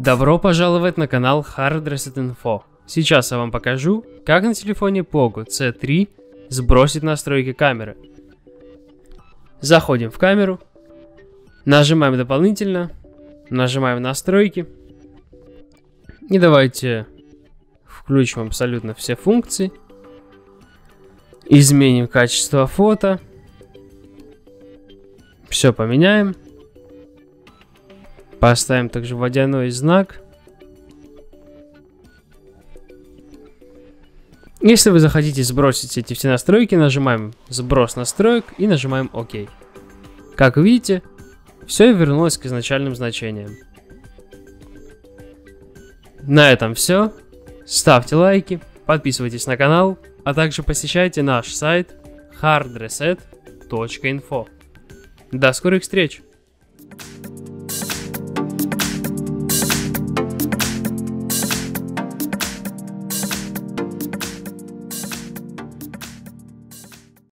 Добро пожаловать на канал Hard Reset Info. Сейчас я вам покажу, как на телефоне Poco C3 сбросить настройки камеры. Заходим в камеру, нажимаем дополнительно, нажимаем настройки. И давайте включим абсолютно все функции. Изменим качество фото. Все поменяем. Поставим также водяной знак. Если вы захотите сбросить эти все настройки, нажимаем «Сброс настроек» и нажимаем «Ок». Как видите, все вернулось к изначальным значениям. На этом все. Ставьте лайки, подписывайтесь на канал, а также посещайте наш сайт hardreset.info. До скорых встреч!